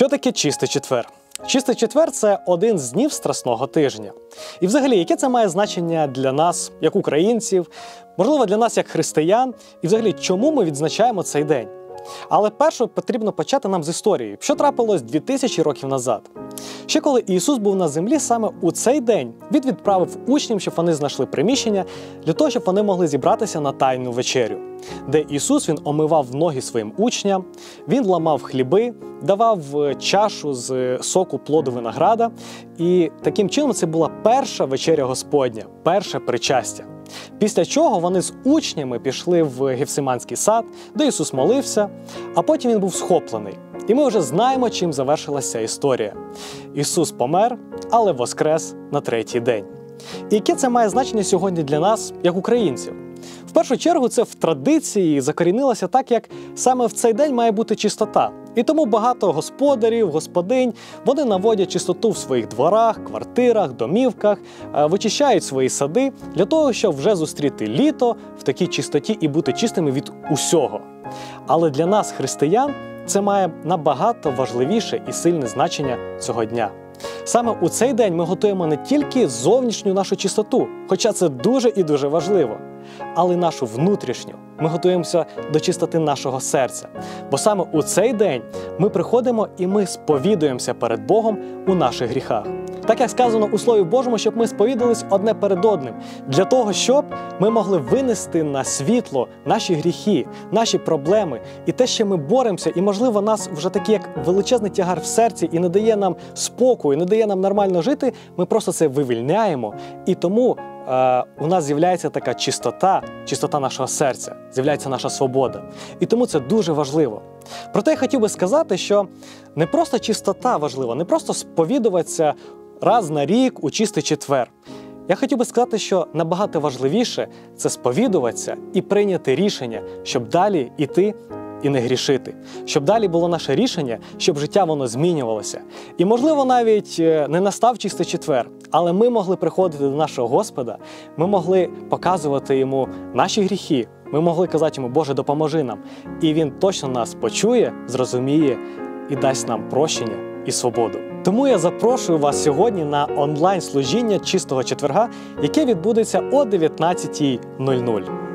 Що таке чистий четвер? Чистий четвер це один з днів страсного тижня. І взагалі, яке це має значення для нас, як українців, можливо, для нас як християн, і взагалі, чому ми відзначаємо цей день? Але перше потрібно почати нам з історії, що трапилось 2000 років назад. Ще коли Ісус був на землі, саме у цей день він відправив учнів, щоб вони знайшли приміщення для того, щоб вони могли зібратися на тайну вечерю, де Ісус він омивав ноги своїм учням, він ламав хліби, давав е, чашу з е, соку плоду винограда. І таким чином це була перша вечеря Господня, перше причастя. Після чого вони з учнями пішли в Гефсиманський сад, де Ісус молився, а потім він був схоплений. І ми вже знаємо, чим завершилася історія. Ісус помер, але воскрес на третій день. І яке це має значення сьогодні для нас, як українців? В першу чергу це в традиції закорінилося так, як саме в цей день має бути чистота. І тому багато господарів, господинь вони наводять чистоту в своїх дворах, квартирах, домівках, е, вичищають свої сади для того, щоб вже зустріти літо в такій чистоті і бути чистими від усього. Але для нас, християн, це має набагато важливіше і сильне значення цього дня. Саме у цей день ми готуємо не тільки зовнішню нашу чистоту, хоча це дуже і дуже важливо, але й нашу внутрішню. Ми готуємося до чистоти нашого серця. Бо саме у цей день ми приходимо і ми сповідуємося перед Богом у наших гріхах. Так як сказано у Слові Божому, щоб ми сповідались одне перед одним, для того, щоб ми могли винести на світло наші гріхи, наші проблеми і те, що ми боремося, і, можливо, нас вже такий як величезний тягар в серці і не дає нам спокою, не дає нам нормально жити. Ми просто це вивільняємо. І тому у нас з'являється така чистота, чистота нашого серця, з'являється наша свобода. І тому це дуже важливо. Проте я хотів би сказати, що не просто чистота важлива, не просто сповідуватися раз на рік у чистий четвер. Я хотів би сказати, що набагато важливіше це сповідуватися і прийняти рішення, щоб далі йти і не грішити, щоб далі було наше рішення, щоб життя воно змінювалося. І, можливо, навіть е, не настав чистий четвер, але ми могли приходити до нашого Господа, ми могли показувати йому наші гріхи. Ми могли казати йому, Боже, допоможи нам. І він точно нас почує, зрозуміє і дасть нам прощення і свободу. Тому я запрошую вас сьогодні на онлайн служіння чистого четверга, яке відбудеться о 19.00.